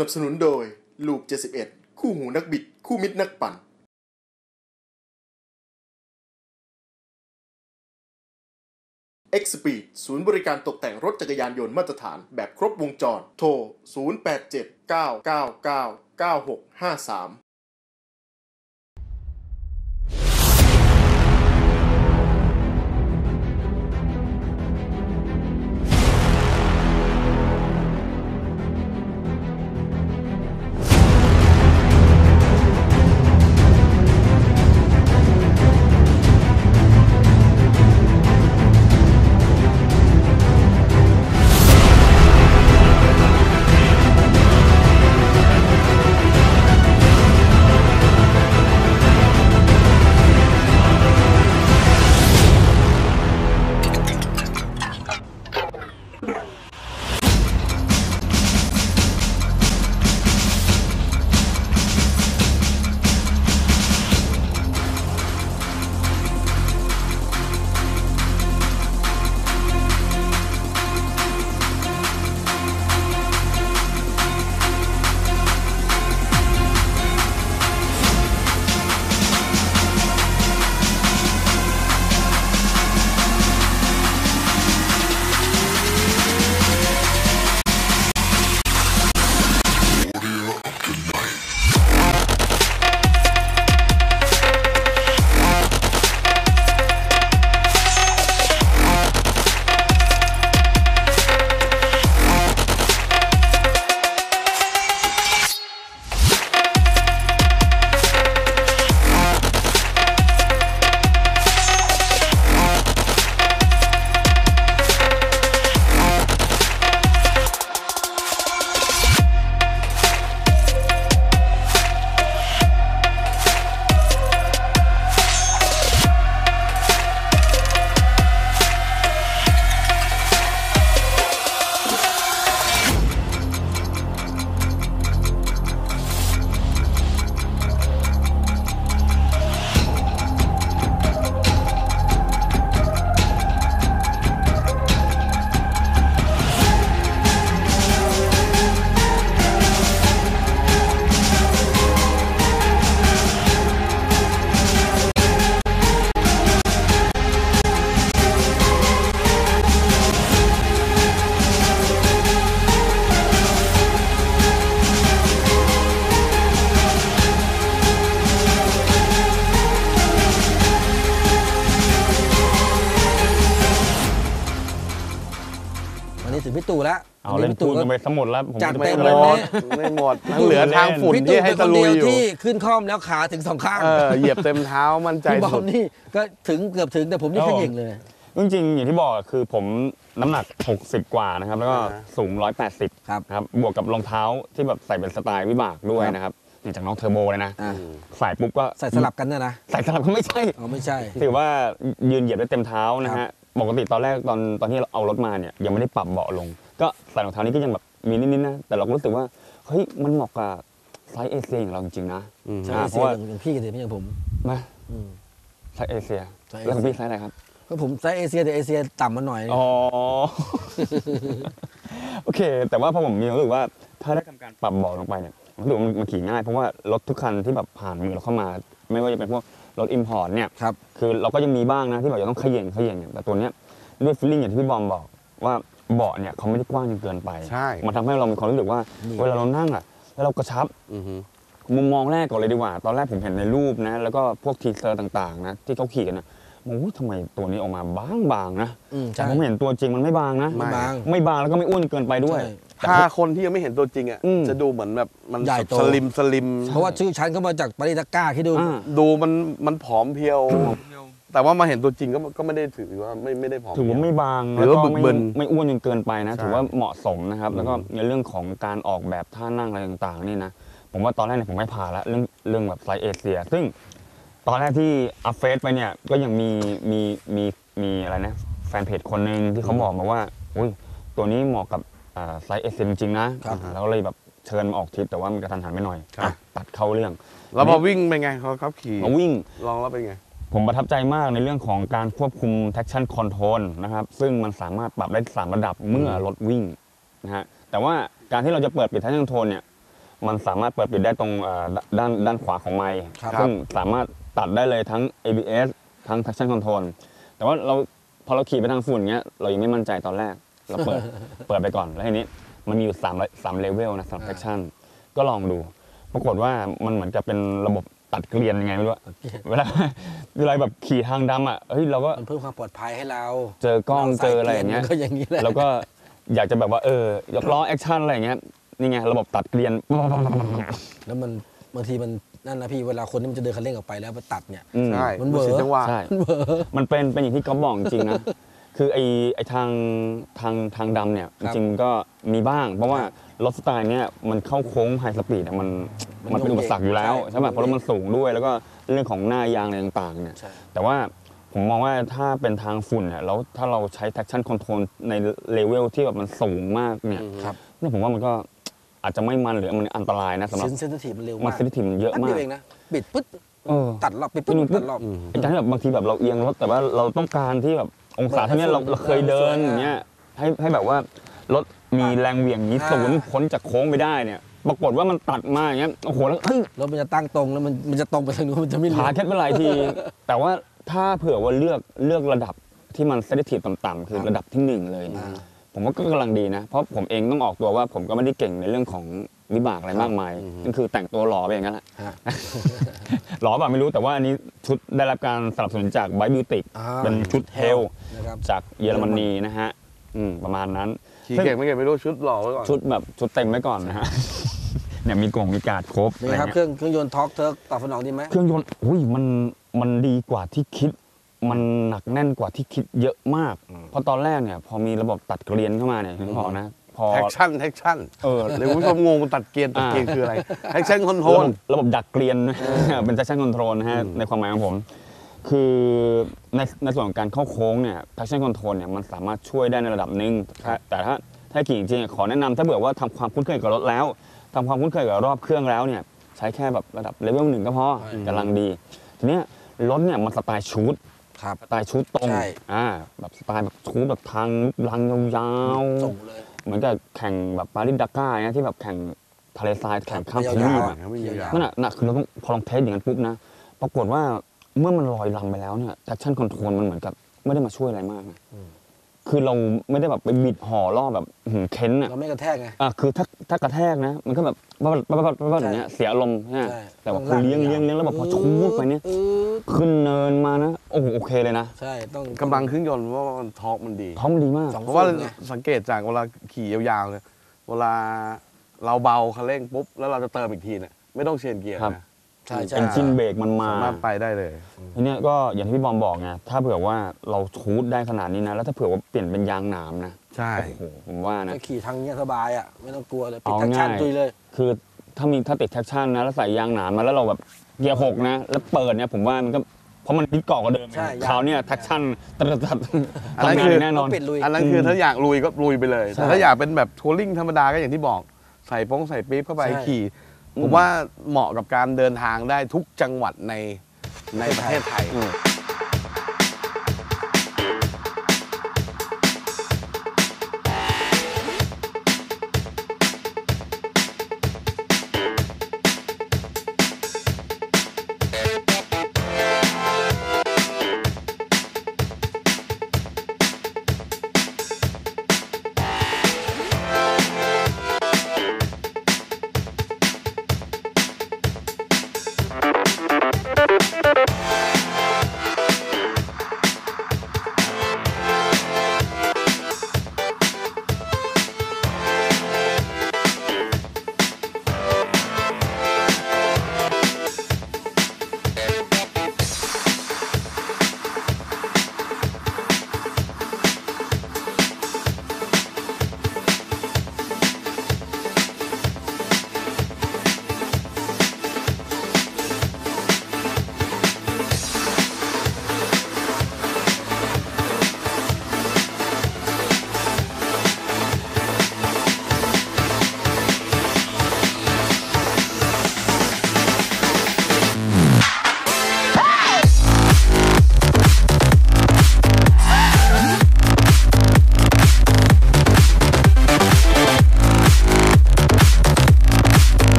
นับสนุนโดยลูป71 คู่หูนักบิด คู่มิตรนักปั่นเอ็กซ์ปีดศูนย์บริการตกแต่งรถจักรยานยนต์มาตรฐานแบบครบวงจร โทร 0879999653 ตู่แล้วเอาวันเล่นี้นพี่พูตู่ดก็กันไปสมุดแล้วผมจัดจะเต็มพูเลดยอะไรนะไม่หมดทั้งเหลือทางฝุ่นพี่ที่ตู่ให้เป็นคตะนลุเดียยวอยู่ที่ขึ้นคล่อมแล้วขาถึงสองข้างเออเหยียบเต็มเท้ามั่นใจพี่บอสุมดนี่ก็ถึงเกือบถึงแต่ผมนี่แค่เก่งเลยจริงๆอย่างที่บอกคือผมน้ำหนัก 60 กว่านะครับ แล้วก็สูง 180 ครับครับบวกกับรองเท้าที่แบบใส่เป็นสไตล์วิบากด้วยนะครับนี่จากน้องเทอร์โบเลยนะอ่าใส่ปุ๊บก็ใส่สลับกันนะนะใส่สลับก็ไม่ใช่อ๋อไม่ใช่ ถือว่ายืนเหยียบได้เต็มเท้านะครับฮะปกติตอนแรกตอนตอนที่เราเอารถมาเนี่ยยังไม่ได้ปรับเบาะลง ก็ใส่รองเท้านี้ก็ยังแบบมีนิดๆนะ แต่เราก็รู้สึกว่าเฮ้ยมันเหมาะกับไซส์เอเชียของเราจริงๆนะอืมใช่อ่าเอเพเชีราะว่าอย่างพี่กับเดี๋ยวพี่อย่างผมมาอืม ไซส์เอเชียไซส์เอเชีย แล้วของพี่ไซส์อะไรครับเพราะผมไซส์เอเชียแต่เอเชียต่ำมาหน่อย อ๋อ โอเค แต่ว่าพอผมมีความรู้สึกว่าถ้าได้ทำการปรับเบาะลงไปเนี่ยผมรู้สึกว่ามันมันขี่ง่ายเพราะว่ารถทุกคันที่แบบผ่านมือเราเข้ามา ไม่ว่าจะเป็นพวกรถ import เนี่ย ครับ คือเราก็ยังมีบ้างนะที่แบบจะต้องเขย่งเขย่งเนี่ยแต่ตัวเนี้ยด้วย feeling อย่างที่พี่บอมบอกว่า เบาะเนี่ยเขาไม่ได้กว้างจนเกินไป ใช่ มันทำให้เรามีความรู้สึกว่านี่เวลาเรานั่งอะ แล้วเรากระชับ อือฮึ มุมมองแรกก่อนเลยดีกว่า ตอนแรกผมเห็นในรูปนะ แล้วก็พวก teaser ต่างๆ นะ ที่เขาขี่กันนะมองว่าทำไมตัวนี้ออกมาบางๆนะอืมแต่ใช่ ผมเห็นตัวจริงมันไม่บางนะ ไม่บาง ไม่บางแล้วก็ไม่อ้วนเกินไปด้วย ใช่แต่ถ้าคนที่ยังไม่เห็นตัวจริงอะอืม จะดูเหมือนแบบมันใหญ่โต slim slim เพราะว่าชื่อชั้นก็มาจากปารีสดาการ์คิดดู อ่า ดูมันมันผอมเพรียว แต่ว่ามาเห็นตัวจริงก็ก็ไม่ได้ถือว่าไม่ไม่ได้ผอม ถือว่าไม่บางหรือว่าแล้วก็บึกบึนไม่ไม่อ้วนจนเกินไปนะใช่ ถือว่าเหมาะสมนะครับ แล้วก็อืมในเรื่องของการออกแบบท่านั่งอะไรต่างๆนี่นะผมว่าตอนแรกเนี่ยผมไม่ผ่านละเรื่องเรื่องแบบไซส์เอเชีย ซึ่งตอนแรกที่ up เฟซไปเนี่ยก็ยังมีมีมีมีอะไรนะแฟนเพจคนหนึ่งที่เขาบอกมาว่าอุ้ยตัวนี้เหมาะกับอ่าไซส์เอเชียจริงๆนะครับแล้วก็เลยแบบเชิญมาออกทริปแต่ว่ามันกระทันหันไปหน่อยครับ อะตัดเข้าเรื่องแล้วพอวิ่งเป็นไงเขาเขาขี่มาวิ่งลองแล้วเป็นไง ผมประทับใจมากในเรื่องของการควบคุม traction control นะครับ ซึ่งมันสามารถปรับได้ 3 ระดับเมื่อรถวิ่งนะฮะแต่ว่าการที่เราจะเปิดปิด traction control เนี่ยมันสามารถเปิดปิดได้ตรงเอ่อด้านด้านขวาของไมค์ครับซึ่งสามารถตัดได้เลยทั้ง ABS ทั้ง traction control แต่ว่าเราพอเราขี่ไปทางฝุ่นเงี้ยเรายังไม่มั่นใจตอนแรก เราเปิดเปิดไปก่อนแล้วทีนี้มันมีอยู่สามสาม level นะสำหรับ traction ก็ลองดู ปรากฏว่ามันเหมือนกับเป็นระบบ ตัดเกรียนยังไงไม่รู้อะเวลาเวลาแบบขี่ทางดำอะเฮ้ยเราก็มันเพิ่มความปลอดภัยให้เราเจอกล้องเจออะไรอย่างเงี้ยก็อย่างนี้แหละแล้วก็อยากจะแบบว่าเออยกล้อ action อะไรอย่างเงี้ยนี่ไงระบบตัดเกรียน แล้วมันบางทีมันนั่นนะพี่เวลาคนที่มันจะเดินคันเร่งออกไปแล้วไปตัดเนี่ยอืมใช่มันเออเสียจังหวะใช่มันเป็นเป็นอย่างที่ก๊อฟบอกจริงๆนะคือไอไอทางทางทางดำเนี่ยครับจริงๆก็มีบ้าง เพราะว่า รถสไตล์เนี้ยมันเข้าโค้ง high speed มันมันมันเป็นอุปสรรคอยู่แล้วใช่ใช่ป่ะเพราะรถมันสูงด้วย แล้วก็เรื่องของหน้ายางอะไรต่างๆเนี่ยใช่แต่ว่าผมมองว่าถ้าเป็นทางฝุ่นเนี่ยแล้วถ้าเราใช้ traction control ในเลเวลที่แบบมันสูงมากเนี่ยครับเนี่ยผมว่ามันก็อาจจะไม่มันหรือมันอันตรายนะสำหรับเซนซิทีฟมันเร็วมันมากเซนซิทีฟมันเยอะแป๊บมาเดียวกเองนะปิดปึ๊ดเออตัดรอบปิดปึ๊ดปุ๊บตัดรอบไอ้การที่แบบบางทีแบบเราเอียงรถแต่ว่าเราต้องการที่แบบองศาเท่านี้เราเราเคยเดินอย่างเงี้ยให้ให้แบบว่า รถมีแรงเหวี่ยงนี้ศูนย์พ้นจากโค้งไปได้เนี่ย ปรากฏว่ามันตัดมาอย่างเงี้ยโอ้โหแล้วเฮ้ยรถมันจะตั้งตรงแล้วมันมันจะตรงไปทางนู้นมันจะไม่เลี้ขายวแค่เป็นไรที แต่ว่าถ้าเผื่อว่าเลือกเลือกระดับที่มันเซนซิทีฟต่ำๆคือระดับที่หนึ่งเลยเนี่ยอ่าผมว่าก็กำลังดีนะ เพราะผมเองต้องออกตัวว่าผมก็ไม่ได้เก่งในเรื่องของวิบากอะไรมากมายก็คือแต่งตัวหล่อไปอย่างนั้นแหละฮะหรอเปล่าไม่รู้แต่ว่าอันนี้ชุดได้รับการสนับสนุนจาก Bike Boutique อ่าเป็นชุดเทลนะครับจากเยอรมนีนะฮะ อืมประมาณนั้นขี่เก่งไม่เก่งไม่รู้ชุดหล่อไว้ก่อนชุดแบบชุดเต็มไว้ก่อนนะฮะเนี่ยมีกล่องมีการ์ดครบนี่อะไรครับเงี้ยเครื่องเครื่องยนต์ torque torque ตอบสนองดีไหมเครื่องยนต์อุ้ยมันมันดีกว่าที่คิด มันหนักแน่นกว่าที่คิดเยอะมาก เพราะตอนแรกเนี่ย พอมีระบบตัดเกรียนเข้ามาเนี่ยถึงบอกนะพอ traction traction เออเดี๋ยวคุณผู้ชมงงตัดเกรียนตัดเกรียนคืออะไร traction control ระบบระบบตัดเกรียนเป็น traction control นะฮะในความหมายของผม คือในในส่วนของการเข้าโค้งเนี่ย traction control เนี่ยมันสามารถช่วยได้ในระดับหนึ่งถ้าแต่ถ้าถ้าขี่จริงๆขอแนะนำถ้าเผื่อว่าทำความคุ้นเคยกับรถแล้วทำความคุ้นเคยกับรอบเครื่องแล้วเนี่ยใช้แค่แบบระดับเลเวลหนึ่งก็พอกำลังดี ทีเนี้ยรถเนี่ยมันสไตล์ชูดครับ สไตล์ชูดตรงใช่ อ่าแบบสไตล์แบบชูดแบบทางลังยาวส่งเลยๆเหมือนกับแข่งแบบปารีสดักก้าเนี่ยที่แบบแข่งทะเลทรายแข่งข้ามทยาววีปๆอะไม่ยาวนั่นน่ะน่ะคือเราต้องพอลองเทสอย่างนั้นปุ๊บนะ ปรากฏว่า เมื่อมันลอยลำไปแล้วเนี่ย traction control มันเหมือนกับไม่ได้มาช่วยอะไรมากนะคือเราไม่ได้แบบไปบิดห่อล่อแบบหืมเค้นอะเราไม่กระแทกไง อะคือถ้าถ้ากระแทกนะ มันก็แบบบ้าบ้าบ้าบ้าอย่างเงี้ยเสียอารมณ์ใช่ไหมใช่แต่ว่าพอเลี้ยงเลี้ยงเลี้ยงแล้วแบบพอชูดไปเนี่ยอืดขึ้นเนินมานะโอ้โหโอเคเลยนะใช่ต้องกำลังเครื่องยนต์ว่ามัน torque มันดี torque ดีมาก สองเพราะว่าสูบไงสังเกตจากเวลาขี่ยาวๆเลยเวลาเราเบาคันเร่งปุ๊บ แล้วเราจะเติมอีกทีเนี่ยไม่ต้อง change gear ครับ นะ ใช่ใช่ engine brake มันมา สามารถไปได้เลย ทีเนี้ยก็อย่างที่พี่บอมบอกไงถ้าเผื่อว่าเราชูดได้ขนาดนี้นะ แล้วถ้าเผื่อว่าเปลี่ยนเป็นยางหนามนะใช่ โอ้โหผมว่านะ ก็ขี่ทางเนี้ยสบายอะ ไม่ต้องกลัวเลยปิดเอา traction ง่าย ลุยเลย คือถ้ามีถ้าติด traction นะ แล้วใส่ยางหนามมาแล้วเราแบบเกียร์หกนะ แล้วเปิดเนี่ยผมว่ามันก็เพราะมันพิดเกาะกว่าเดิมใช่คราวเนี้ย traction ตัดตัดอันนั้นทำงาคือแน่นอนต้องปิดลุย อันนั้นคือถ้าอยากลุยก็ลุยไปเลย ใช่แต่ถ้าอยากเป็นแบบ touring ธรรมดาก็อย่างที่บอก ใส่โป้งใส่ปี๊บเข้าไปใช่ ขี่ ผมว่าเหมาะกับการเดินทางได้ทุกจังหวัดในในประเทศไทย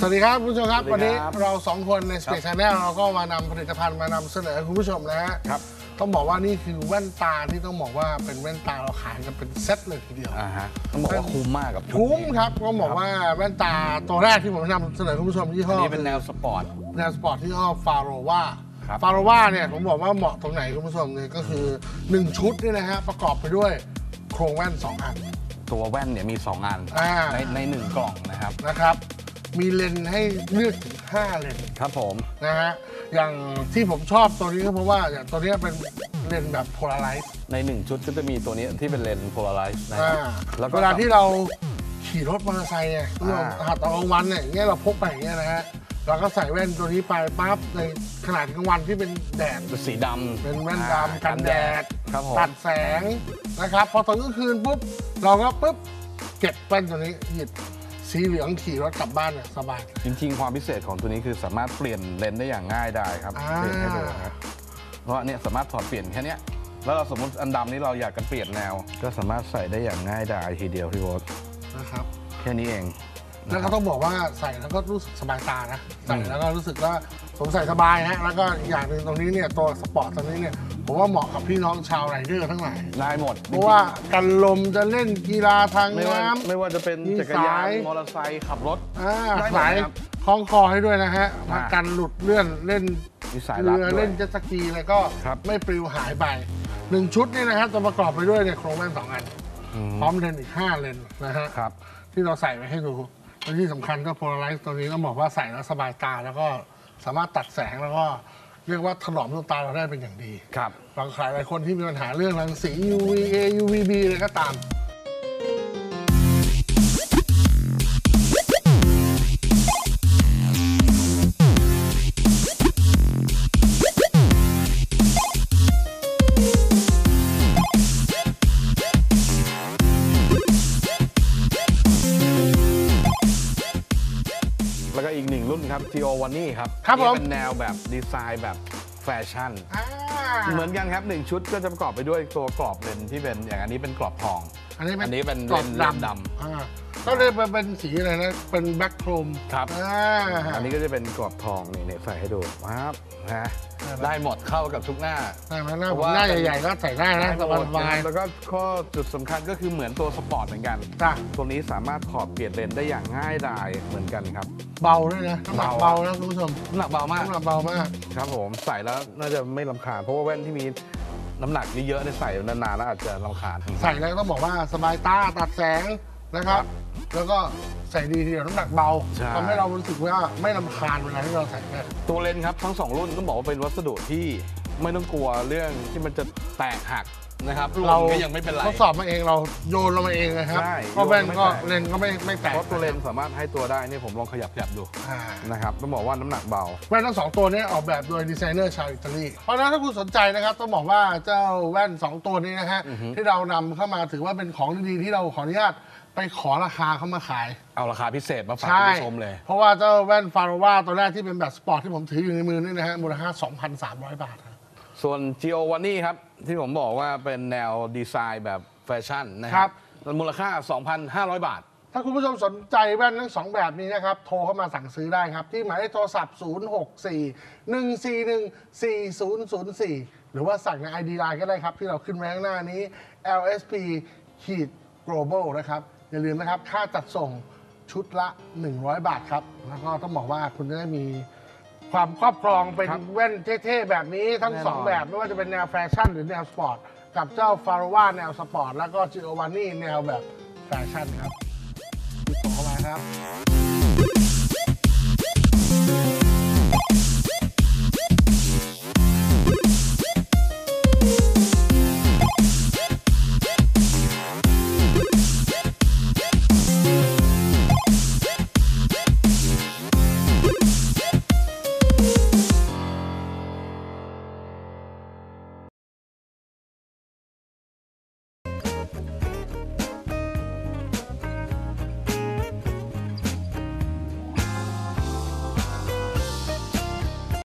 อืมสวัสดีครับคุณผู้ชมครับ สวัสดีครับ วันนี้ เราสองคนใน Space Channel เราก็มานำผลิตภัณฑ์มานำเสนอให้คุณผู้ชมนะฮะครับ ต้องบอกว่านี่คือแว่นตาที่ต้องบอกว่าเป็นแว่นตาเราขายกันเป็นเซ็ตเลยทีเดียว อ่าฮะต้องบอกว่าคุ้มมากกับชุดคุ้มนี้ครับต้องบอกว่าแว่นตาตัวแรกที่ผมนำเสนอคุณผู้ชมยี่ห้อ อันนี้เป็นแนวสปอร์ต แนวสปอร์ตยี่ห้อฟาโรวาครับ ฟาโรวาเนี่ยผมบอกว่าเหมาะตรงไหนคุณผู้ชมเนี่ยก็คือ 1 ชุดนี่นะฮะประกอบไปด้วยโครงแว่น 2 อัน ตัวแว่นเนี่ยมี 2 อันอ่า ในในหนึ่งกล่องนะครับ นะครับ มีเลนส์ให้เลือกถึง5เลนส์ครับผม นะฮะ อย่างที่ผมชอบตัวนี้ก็เพราะว่าอย่างตัวนี้เป็นเลนส์แบบ polarizedใน1ชุดก็จะมีตัวนี้ที่เป็นเลนส์ polarized นะครับ อ่าแล้วก็ เวลาที่เราขี่รถมอเตอร์ไซค์เนี่ยที่เราอ่า หัดตอนกลางวันเนี่ยอย่างเงี้ยเราพกไปอย่างเงี้ยนะฮะเราก็ใส่แว่นตัวนี้ไปปั๊บในขนาดกลางวันที่เป็นแดด สีดำเป็นแว่นอ่าดำกันแดด ครับผมตัดแสงนะครับ พอตอนกลางคืนปุ๊บ เราก็ปุ๊บ เก็บแว่นตัวนี้หยิบ สีเหลืองขี่รถกลับบ้านเนี่ยสบายจริงๆ ความพิเศษของตัวนี้คือสามารถเปลี่ยนเลนส์ได้อย่างง่ายได้ครับอ่า เปลี่ยนให้ดูนะครับเพราะว่าเนี่ยสามารถถอดเปลี่ยนแค่เนี้ยแล้วเราสมมติอันดำนี้เราอยากจะเปลี่ยนแนว ก็สามารถใส่ได้อย่างง่ายดายทีเดียวพี่โบ๊ทนะครับ แค่นี้เอง แล้วก็ต้องบอกว่าใส่แล้วก็รู้สึกสบายตานะใส่แล้วก็รู้สึกว่าสวมใส่สบายฮะแล้วก็อีกอย่างหนึ่งตรงนี้เนี่ยตัวสปอร์ตตรงนี้เนี่ยผมว่าเหมาะกับพี่น้องชาวไรเดอร์ทั้งหลายได้หมดเพราะว่ากันลมจะเล่นกีฬาทางไม่ว่าน้ำ ไม่ว่าจะเป็นมีสาย จักรยาน มอเตอร์ไซค์ขับรถ อ่าได้หมดสายนะครับคล้องคอให้ด้วยนะฮะอ่ากันหลุดเลื่อนเล่นมีสายรัดเรือด้วยเล่นเจ็ตสกีอะไรก็ครับ ไม่ปลิวหายไปหนึ่งชุดนี่นะครับจะประกอบไปด้วยเนี่ยโครงแว่นสองอันอืมพร้อมเลนส์อีก5เลนส์นะฮะครับ ที่เราใส่ไว้ให้ดู และที่สำคัญก็โพลาไรซ์ตัวนี้ต้องบอกว่าใส่แล้วสบายตา แล้วก็สามารถตัดแสงแล้วก็เรียกว่าถนอมดวงตาเราได้เป็นอย่างดี ครับ บางใครหลายคนที่มีปัญหาเรื่องรังสี UVA UVB อะไรก็ตาม หนึ่งรุ่นครับ Geo One นี่ครับครับผม นี่เป็นแนวแบบดีไซน์แบบแฟชั่น อ่าเหมือนกันครับหนึ่งชุดก็จะประกอบไปด้วยตัวกรอบเลนส์ที่เป็นอย่างอันนี้เป็นกรอบทอง อันนี้เป็นอันนี้เป็นกรอบเลนส์ดำดำ อ่าก็เลยเป็นเป็นสีอะไรนะ เป็น black chrome ครับ อ่าอันนี้ก็จะเป็นกรอบทองนี่เนี่ยใส่ให้ดูครับนะ ได้ไหมได้หมดเข้ากับทุกหน้าได้ไหมเพราะว่าหน้าผมหน้าใหญ่ๆก็ใส่ได้นะ ได้หมด สบายแล้วก็ข้อจุดสำคัญก็คือเหมือนตัวสปอร์ตเหมือนกันๆจ้ะตัวนี้สามารถถอดเปลี่ยนเลนส์ได้อย่างง่ายดายเหมือนกันครับ เบาด้วยนะน้ำหนักเบาเบานะคุณผู้ชมน้ำหนักเบามากน้ำหนักเบามากครับผมใส่แล้วน่าจะไม่ลำคาญเพราะว่าแว่นที่มีน้ำหนักเยอะๆเนี่ยใส่นานๆแล้วอาจจะลำคาญ ใส่แล้วต้องบอกว่าสบายตาตัดแสง นะครับ แล้วก็ใส่ดีทีเดียวน้ำหนักเบาใช่ ทำให้เรารู้สึกว่าไม่ลำคาญเวลาที่เราใส่แว่น ตัวเลนส์ครับทั้งสองรุ่นต้องบอกว่าเป็นวัสดุที่ไม่ต้องกลัวเรื่องที่มันจะแตกหักนะครับหล่เรานก็ยังไม่เป็นไร ทดสอบมาเองเราโยนลงมาเองนะครับใช่ก็แว่นก็โยนไม่แตก เลนส์ก็ไม่ไม่แตกเพราะตัวเลนส์สามารถให้ตัวได้เนี่ยผมลองขยับขยับดูอ่านะครับต้องบอกว่าน้ำหนักเบา แว่นทั้งสองตัวนี้ออกแบบโดยดีไซเนอร์ชาวอิตาลีเพราะฉะนั้นถ้าคุณสนใจนะครับต้องบอกว่าเจ้าแว่น 2 ตัวนี้นะฮะที่เรานำเข้ามาถือว่าเป็นของดีๆที่เราขออนุญาต ไปขอราคาเข้ามาขาย เอาราคาพิเศษมาฝากใช่คุณผู้ชมเลย เพราะว่าเจ้าแว่นฟาโรวาตัวแรกที่เป็นแบบสปอร์ตที่ผมถืออยู่ในมือนี่นะฮะมูลค่า 2,300 บาทครับ ส่วน Geo One นี่ครับ ที่ผมบอกว่าเป็นแนวดีไซน์แบบแฟชั่นนะคครัรับ บมูลค่า 2,500 บาท ถ้าคุณผู้ชมสนใจแว่นทั้งสองแบบนี้นะครับ โทรเข้ามาสั่งซื้อได้ครับ ที่หมายเลขโทรศัพท์ 064 141 4004 หรือว่าสั่งใน ID Line ก็ได้ครับ ที่เราขึ้นไว้ข้างหน้านี้ LSP ขีด global นะครับ อย่าลืมนะครับ ค่าจัดส่งชุดละ 100 บาทครับ แล้วก็ต้องบอกว่าคุณจะได้มีความครอบครองเป็นครับแว่นเท่ๆ แบบนี้ทั้งแน่นอนสองแบบ ไม่ว่าจะเป็นแนวแฟชั่นหรือแนวสปอร์ต กับเจ้าฟาโรวาแนวสปอร์ต แล้วก็จิโอวานี่แนวแบบแฟชั่นครับติดต่อเข้ามาครับ